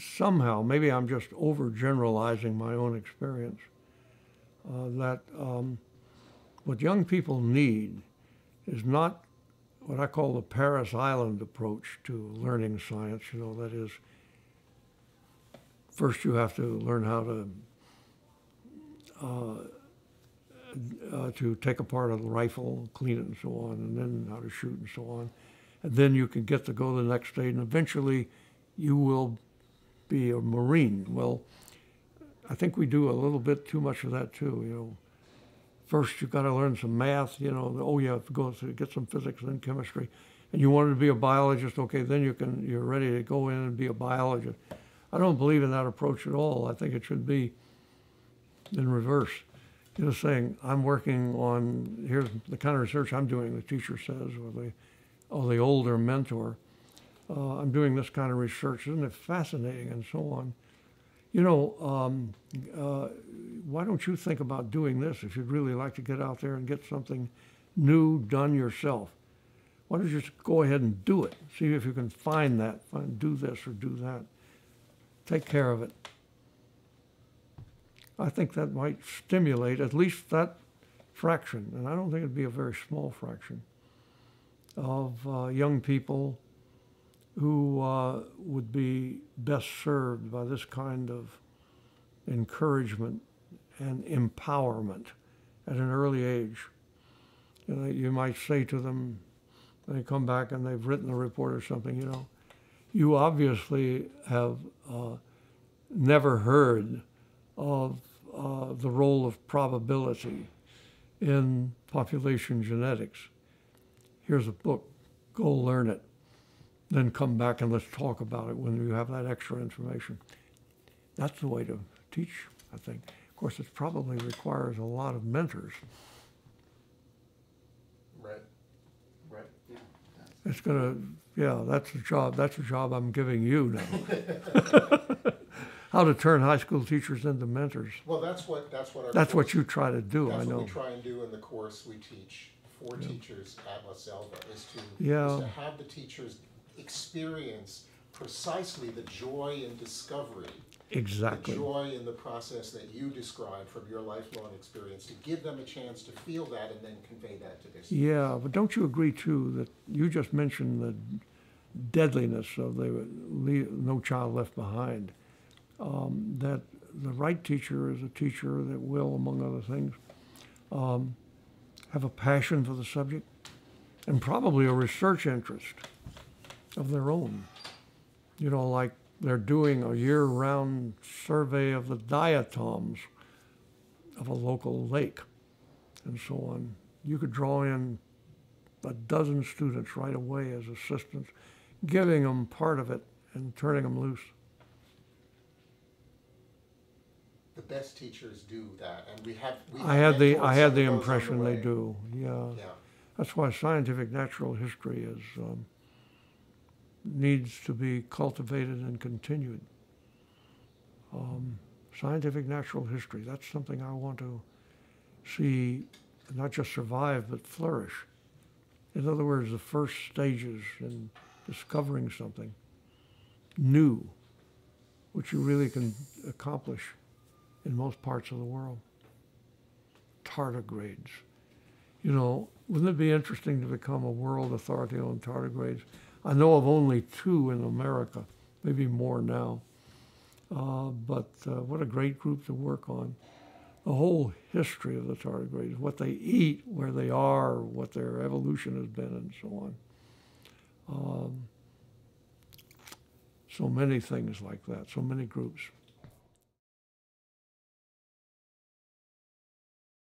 somehow, maybe I'm just overgeneralizing my own experience, uh, that um, what young people need is not what I call the Parris Island approach to learning science. You know, that is, first you have to learn how to uh, uh, to take apart a rifle, clean it, and so on, and then how to shoot and so on, and then you can get to go the next day, and eventually you will be a Marine. Well, I think we do a little bit too much of that too. You know, first you've got to learn some math. You know, oh yeah, go get some physics and chemistry, and you wanted to be a biologist. Okay, then you can you're ready to go in and be a biologist. I don't believe in that approach at all. I think it should be in reverse. You know, saying I'm working on here's the kind of research I'm doing. The teacher says, or the or the older mentor, uh, I'm doing this kind of research. Isn't it fascinating and so on? You know, um, uh, why don't you think about doing this if you'd really like to get out there and get something new done yourself? Why don't you just go ahead and do it? See if you can find that, find, do this or do that. Take care of it. I think that might stimulate at least that fraction, and I don't think it'd be a very small fraction, of uh, young people who uh, would be best served by this kind of encouragement and empowerment at an early age. You, know, you might say to them, they come back and they've written a report or something, you know, you obviously have uh, never heard of uh, the role of probability in population genetics. Here's a book, go learn it. Then come back and let's talk about it when you have that extra information. That's the way to teach, I think. Of course, it probably requires a lot of mentors. Right. Right. Yeah. It's gonna, yeah, that's the job, that's the job I'm giving you now. How to turn high school teachers into mentors. Well, that's what, that's what our. That's what you try to do, I That's what know. we try and do in the course we teach for teachers at La Selva, is to, Yeah. is to have the teachers experience precisely the joy in discovery. Exactly. The joy in the process that you described from your lifelong experience, to give them a chance to feel that and then convey that to their students. Yeah, but don't you agree too that you just mentioned the deadliness of the No Child Left Behind? Um, that the right teacher is a teacher that will, among other things, um, have a passion for the subject and probably a research interest of their own. You know, like they're doing a year-round survey of the diatoms of a local lake and so on. You could draw in a dozen students right away as assistants, giving them part of it and turning them loose. The best teachers do that, and we have, we have. I had the, I had the impression they do, yeah. Yeah, That's why scientific natural history is, um, needs to be cultivated and continued. Um, scientific natural history, that's something I want to see not just survive, but flourish. In other words, the first stages in discovering something new, which you really can accomplish in most parts of the world. Tardigrades. You know, wouldn't it be interesting to become a world authority on tardigrades? I know of only two in America, maybe more now. Uh, but uh, what a great group to work on. The whole history of the tardigrades, what they eat, where they are, what their evolution has been, and so on. Um, so many things like that, so many groups.